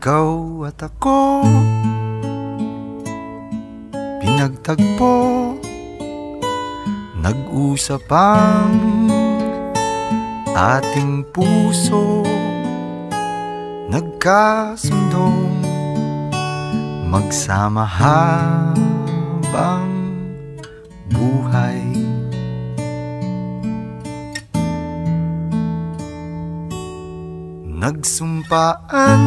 Ikaw at ako. Pinagtagpo Nag-usap ang ating puso. Nagkasundong magsama habang buhay. Nagsumpaan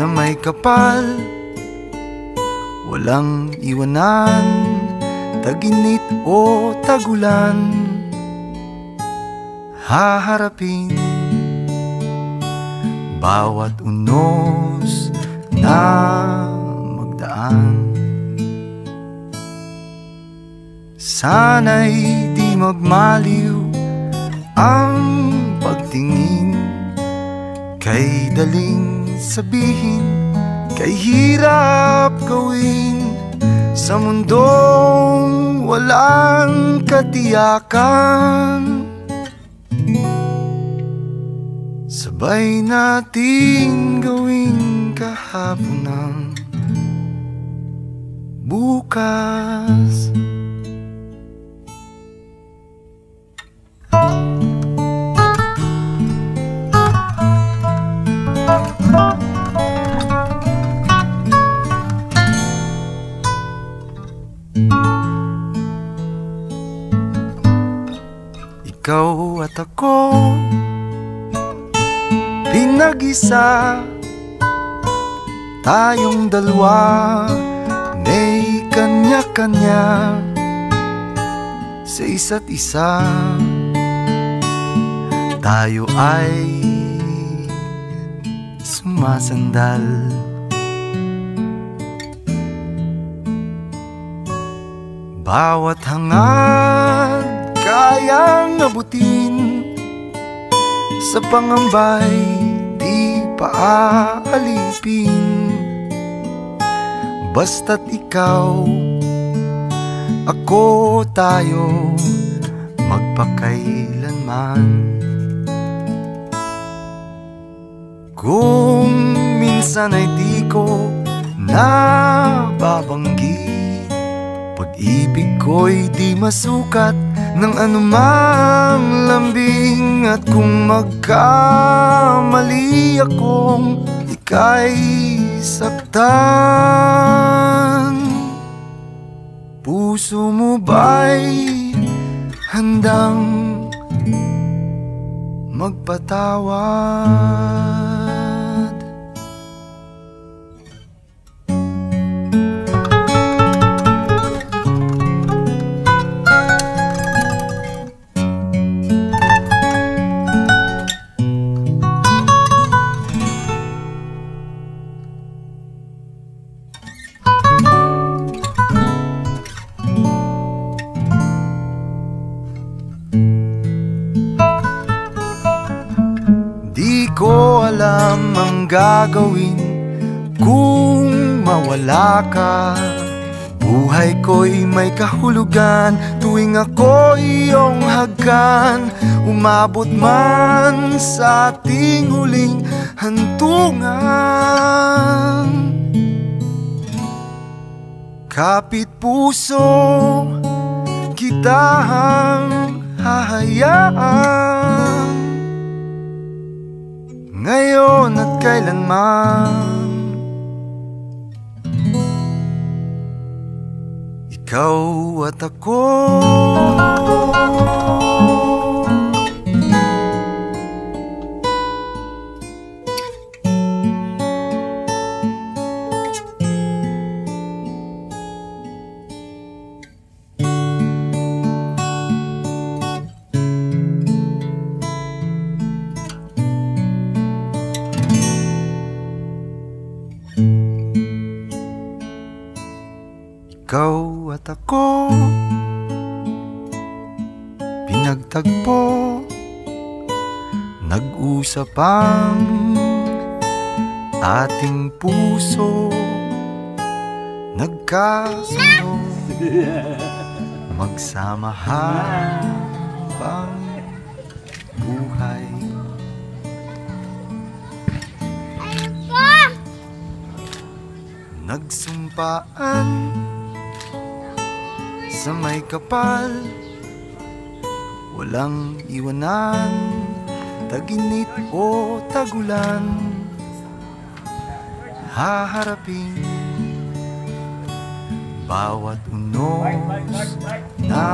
sa may kapal. Walang iwanan, taginit o tagulan. Haharapin bawat unos na magdaan. Sana'y di magmaliw ang pagtingin Kay daling sabihin, kay hirap gawin. Sa mundong walang katiyakan Sabay nating gawin kahapon ng bukas Ikaw at ako Pinag-isa. Tayong dalawa May kanya-kanya Sa isa't isa. Tayo ay Sumasandal. Bawat hangad Kayang abutin Sa pangambay Di paaalipin Basta't ikaw Ako tayo Magpakailanman. Kung minsan ay di ko nababanggit Pag-ibig ko'y di masukat ng anumang lambing At kung magkamali akong ika'y saktan Puso mo ba'y handang magpatawad? Gagawin kung mawala ka? Buhay ko'y may kahulugan tuwing ako iyong hagkan Umabot man sa ating huling hantungan. Kapit puso kitang hahayaan ngayon at kailanman. Ikaw at ako Ikaw at ako Pinagtagpo Nag-usap ang ating puso Nagkasundo Magsama habang Nagsumpaan Sa may kapal. Walang iwanan Taginit o tagulan. Haharapin Bawat unos na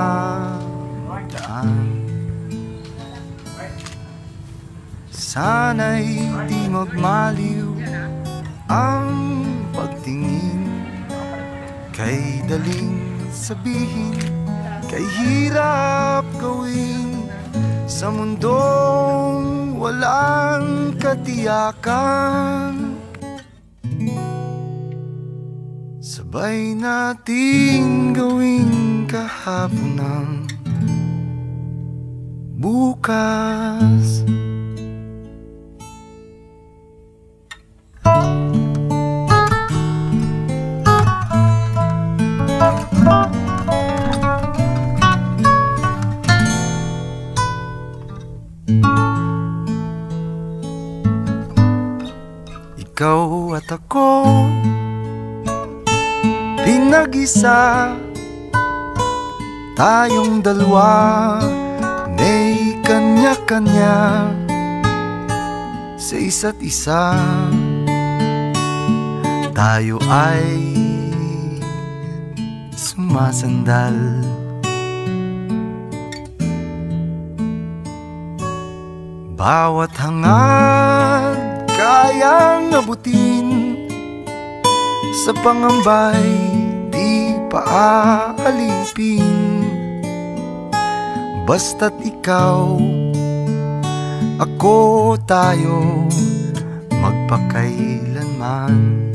daan. Sana'y di magmaliw ang pagtingin Kay daling sabihin, kay hirap gawin. Sa mundong walang katiyakan Sabay nating gawin kahapon ng bukas Ikaw at ako Pinag-isa. Tayong dalawa May kanya-kanya Sa isa't isa. Tayo ay Sumasandal Bawat hangad kayang abutin. Sa pangambay di paaalipin Basta't ikaw, ako tayo magpakailanman